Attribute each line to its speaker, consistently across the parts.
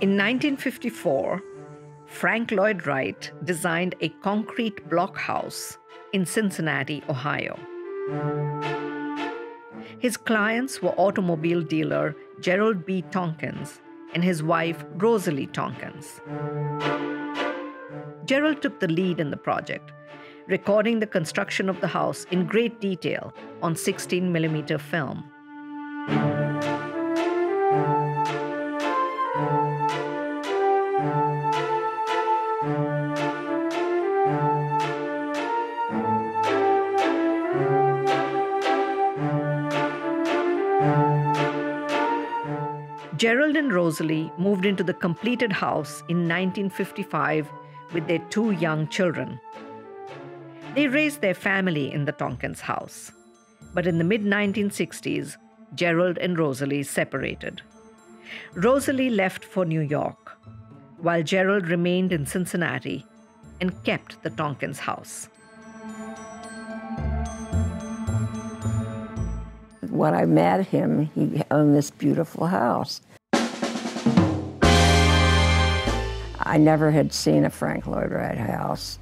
Speaker 1: In 1954, Frank Lloyd Wright designed a concrete block house in Cincinnati, Ohio. His clients were automobile dealer Gerald B. Tonkens and his wife Rosalie Tonkens. Gerald took the lead in the project, recording the construction of the house in great detail on 16mm film. Gerald and Rosalie moved into the completed house in 1955 with their two young children. They raised their family in the Tonkens house. But in the mid 1960s, Gerald and Rosalie separated. Rosalie left for New York, while Gerald remained in Cincinnati and kept the Tonkens house.
Speaker 2: When I met him, he owned this beautiful house. I never had seen a Frank Lloyd Wright house.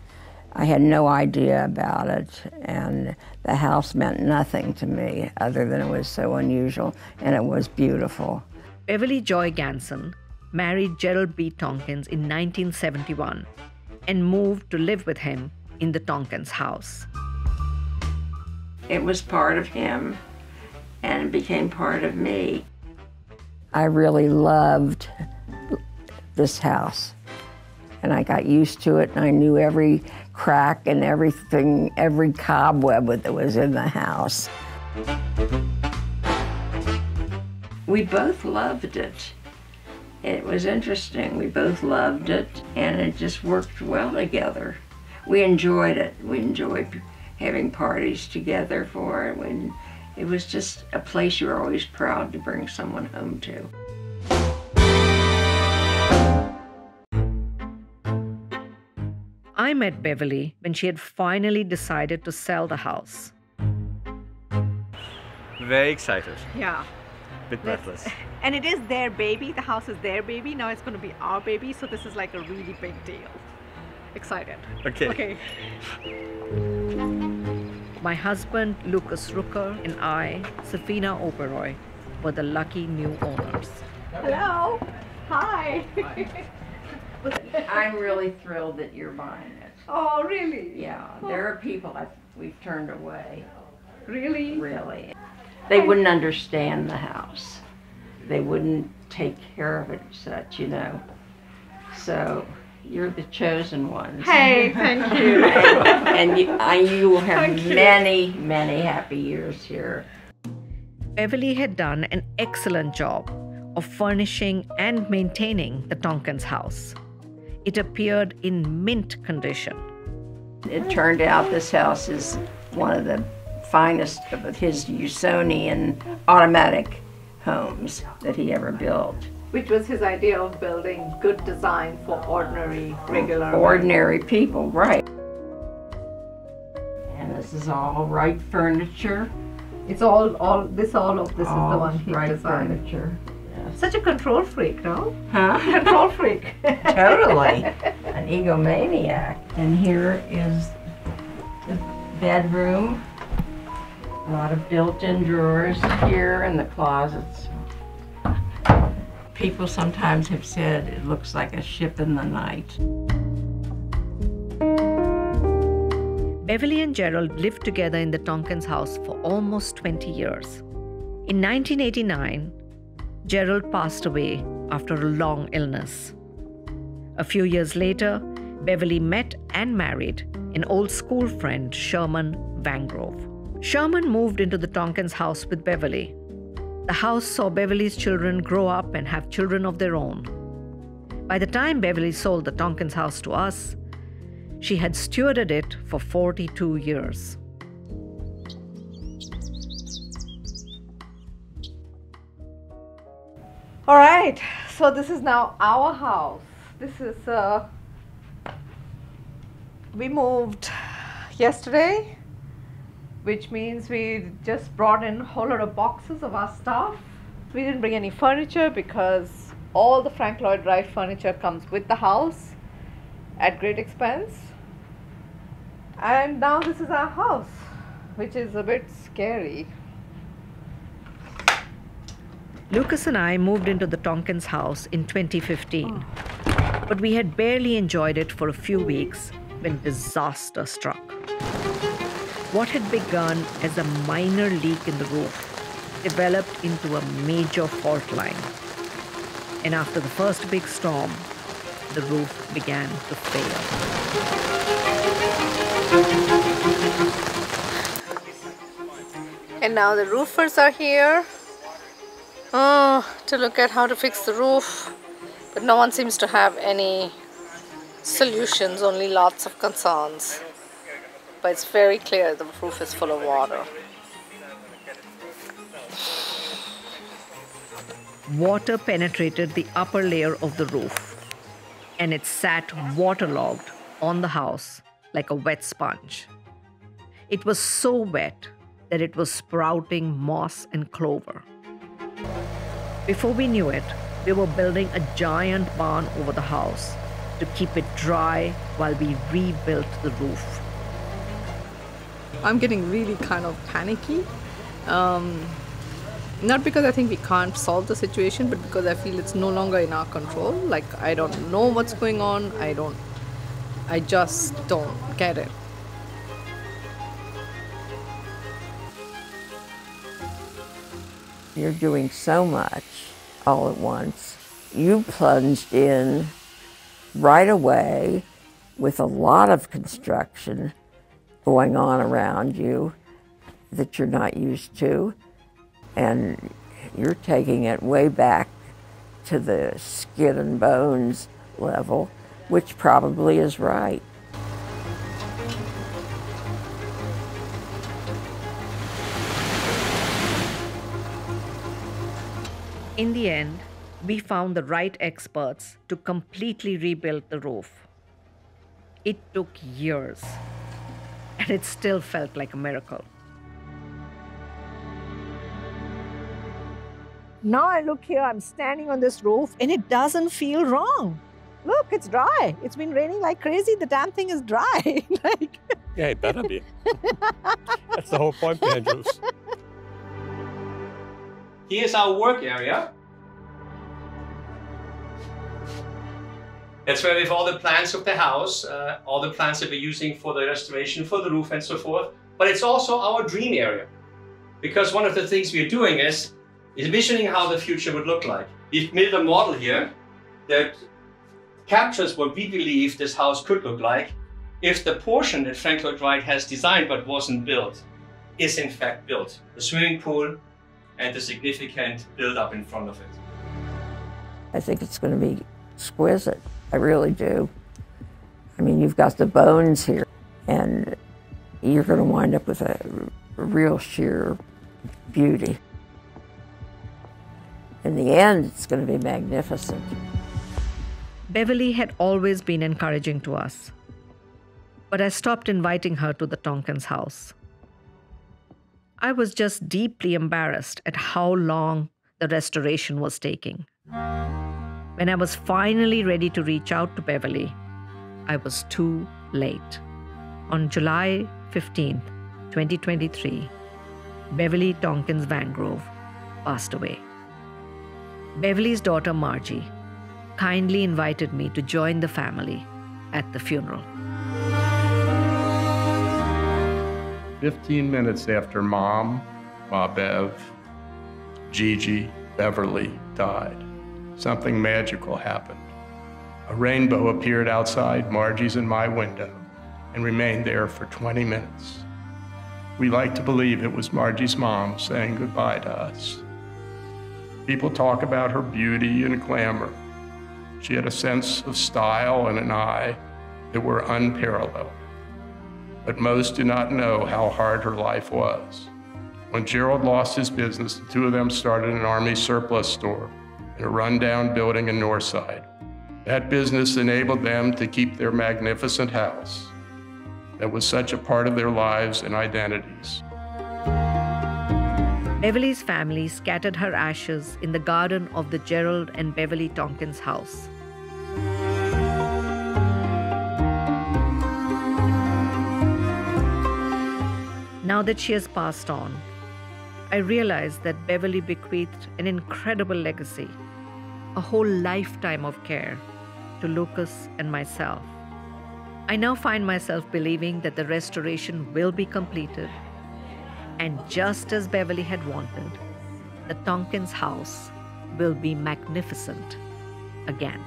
Speaker 2: I had no idea about it, and the house meant nothing to me other than it was so unusual and it was beautiful.
Speaker 1: Beverley Joy Ganson married Gerald B. Tonkens in 1971 and moved to live with him in the Tonkens house.
Speaker 2: It was part of him and it became part of me. I really loved this house and I got used to it and I knew every crack and everything, every cobweb that was in the house. We both loved it. It was interesting. We both loved it and it just worked well together. We enjoyed it. We enjoyed having parties together for it. When it was just a place you were always proud to bring someone home to.
Speaker 1: I met Beverley when she had finally decided to sell the house.
Speaker 3: Very excited.
Speaker 4: Yeah.
Speaker 3: A Bit breathless.
Speaker 4: And it is their baby. The house is their baby. Now it's going to be our baby. So this is like a really big deal. Excited.
Speaker 3: Okay.
Speaker 4: Okay.
Speaker 1: My husband, Lucas Rooker, and I, Safina Oberoi, were the lucky new owners.
Speaker 4: Hello. Hi.
Speaker 2: I'm really thrilled that you're buying it.
Speaker 4: oh, really?
Speaker 2: Yeah, oh. there are people that we've turned away,
Speaker 4: Really?
Speaker 2: really. They wouldn't understand the house. They wouldn't take care of it such, you know. So you're the chosen ones.
Speaker 4: Hey, thank you.
Speaker 2: and you, I, you will have
Speaker 4: Thank you.
Speaker 2: many, many happy years here.
Speaker 1: Beverley had done an excellent job of furnishing and maintaining the Tonkens house. It appeared in mint condition.
Speaker 2: It turned out this house is one of the finest of his Usonian automatic homes that he ever built.
Speaker 4: Which was his idea of building good design for ordinary, regular.
Speaker 2: Ordinary people, right. And this is all right furniture.
Speaker 4: It's all, all. This, all of this is the one he
Speaker 2: right
Speaker 4: designed.
Speaker 2: furniture.
Speaker 4: Such a control freak, no?
Speaker 2: Huh?
Speaker 4: Control freak.
Speaker 2: totally. An egomaniac. And here is the bedroom. A lot of built-in drawers here and the closets. People sometimes have said it looks like a ship in the night.
Speaker 1: Beverley and Gerald lived together in the Tonkens house for almost 20 years. In 1989, Gerald passed away after a long illness. A few years later, Beverley met and married an old school friend, Sherman Vangrove. Sherman moved into the Tonkens house with Beverley. The house saw Beverley's children grow up and have children of their own. By the time Beverley sold the Tonkens house to us, she had stewarded it for 42 years.
Speaker 4: All right, so this is now our house. This is, uh, we moved yesterday, which means we just brought in a whole lot of boxes of our stuff. We didn't bring any furniture because all the Frank Lloyd Wright furniture comes with the house at great expense. And now this is our house, which is a bit scary.
Speaker 1: Lucas and I moved into the Tonkens house in 2015, but we had barely enjoyed it for a few weeks when disaster struck. What had begun as a minor leak in the roof developed into a major fault line. And after the first big storm, the roof began to fail.
Speaker 4: And now the roofers are here oh, to look at how to fix the roof. But no one seems to have any solutions, only lots of concerns. But it's very clear the roof is full of water.
Speaker 1: Water penetrated the upper layer of the roof and it sat waterlogged on the house like a wet sponge. It was so wet that it was sprouting moss and clover. Before we knew it, we were building a giant barn over the house to keep it dry while we rebuilt the roof.
Speaker 4: I'm getting really kind of panicky. Um, not because I think we can't solve the situation, but because I feel it's no longer in our control. Like, I don't know what's going on. I don't, I just don't get it.
Speaker 2: You're doing so much all at once. You plunged in right away with a lot of construction going on around you that you're not used to and you're taking it way back to the skin and bones level, which probably is right.
Speaker 1: In the end, we found the right experts to completely rebuild the roof. It took years, and it still felt like a miracle.
Speaker 5: Now I look here, I'm standing on this roof and it doesn't feel wrong. Look, it's dry. It's been raining like crazy. The damn thing is dry. like
Speaker 6: Yeah, it better be. That's the whole point behind roofs.
Speaker 7: Here's our work area. That's where we have all the plans of the house, uh, all the plans that we're using for the restoration, for the roof and so forth. But it's also our dream area. Because one of the things we're doing is envisioning how the future would look like. We've made a model here that captures what we believe this house could look like if the portion that Frank Lloyd Wright has designed but wasn't built is in fact built. The swimming pool and the significant build-up in front of it.
Speaker 2: I think it's going to be exquisite. I really do. I mean, you've got the bones here, and you're going to wind up with a real sheer beauty. In the end, it's going to be magnificent.
Speaker 1: Beverley had always been encouraging to us, but I stopped inviting her to the Tonkens house. I was just deeply embarrassed at how long the restoration was taking. When I was finally ready to reach out to Beverley, I was too late. On July 15, 2023, Beverley Tonkens Vangrove passed away. Beverley's daughter Margie kindly invited me to join the family at the funeral.
Speaker 8: 15 minutes after mom, Ma Bev, Gigi, Beverley died, something magical happened. A rainbow appeared outside Margie's and my window and remained there for 20 minutes. We like to believe it was Margie's mom saying goodbye to us. People talk about her beauty and glamour. She had a sense of style and an eye that were unparalleled. But most do not know how hard her life was. When Gerald lost his business, the two of them started an Army surplus store in a rundown building in Northside. That business enabled them to keep their magnificent house that was such a part of their lives and identities.
Speaker 1: Beverley's family scattered her ashes in the garden of the Gerald and Beverley Tonkens house. Now that she has passed on, I realize that Beverley bequeathed an incredible legacy, a whole lifetime of care to Lucas and myself. I now find myself believing that the restoration will be completed, and just as Beverley had wanted, the Tonkens house will be magnificent again.